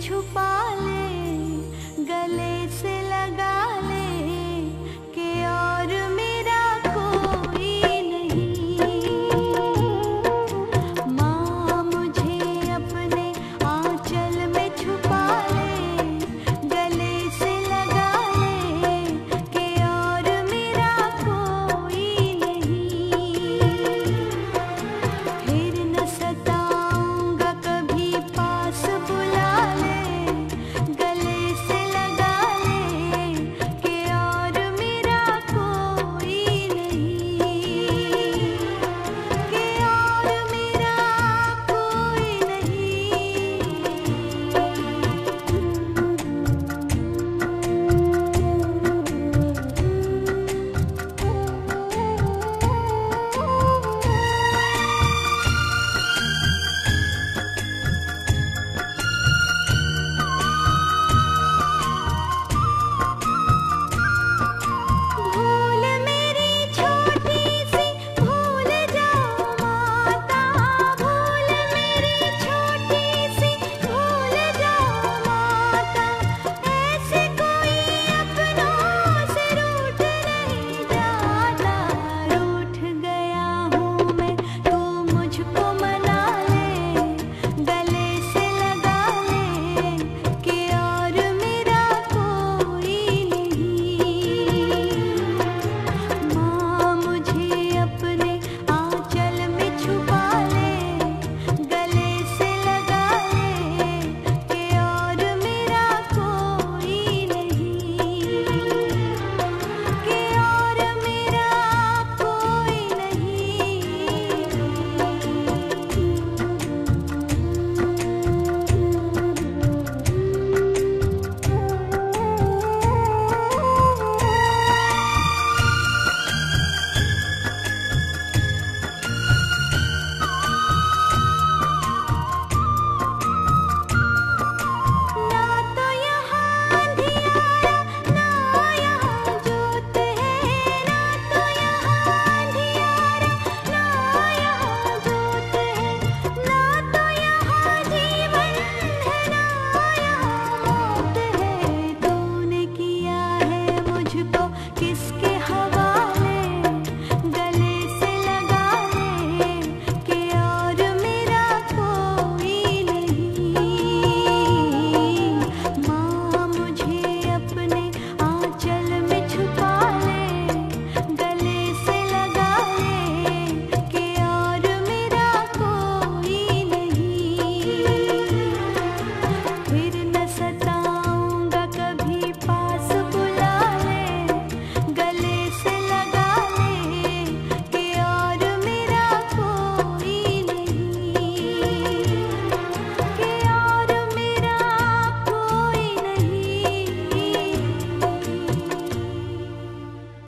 छुपा ले।